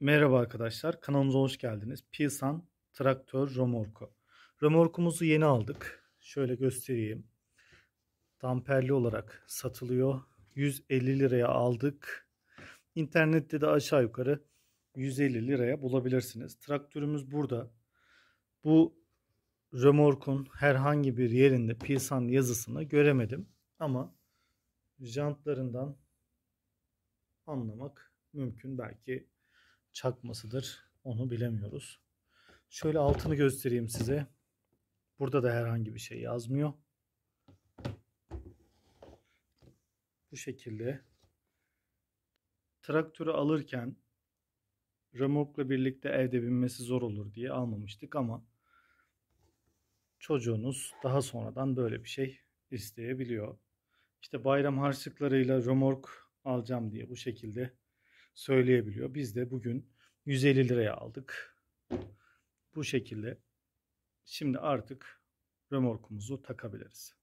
Merhaba arkadaşlar, kanalımıza hoş geldiniz. Pilsan traktör römorku. Römorkumuzu yeni aldık. Şöyle göstereyim. Damperli olarak satılıyor. 150 liraya aldık. İnternette de aşağı yukarı 150 liraya bulabilirsiniz. Traktörümüz burada. Bu römorkun herhangi bir yerinde Pilsan yazısını göremedim. Ama jantlarından anlamak mümkün. Belki çakmasıdır. Onu bilemiyoruz. Şöyle altını göstereyim size. Burada da herhangi bir şey yazmıyor. Bu şekilde traktörü alırken remorkla birlikte evde binmesi zor olur diye almamıştık ama çocuğunuz daha sonradan böyle bir şey isteyebiliyor. İşte bayram harçlıklarıyla remork alacağım diye bu şekilde söyleyebiliyor. Biz de bugün 150 liraya aldık. Bu şekilde şimdi artık römorkumuzu takabiliriz.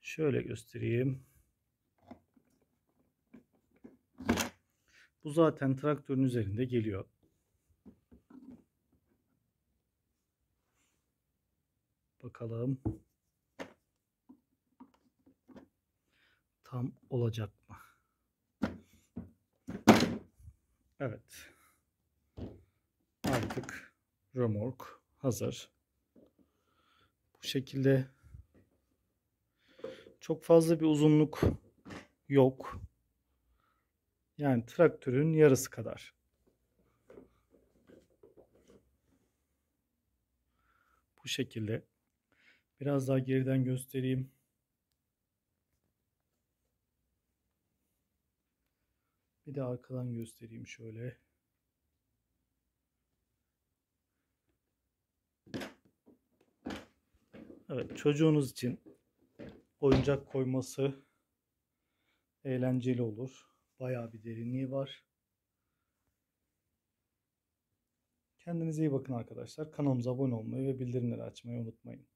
Şöyle göstereyim. Bu zaten traktörün üzerinde geliyor. Bakalım. Tam olacak Evet. Artık römork hazır. Bu şekilde çok fazla bir uzunluk yok. Yani traktörün yarısı kadar. Bu şekilde. Biraz daha geriden göstereyim. Bir de arkadan göstereyim şöyle. Evet çocuğunuz için oyuncak koyması eğlenceli olur. Bayağı bir derinliği var. Kendinize iyi bakın arkadaşlar. Kanalımıza abone olmayı ve bildirimleri açmayı unutmayın.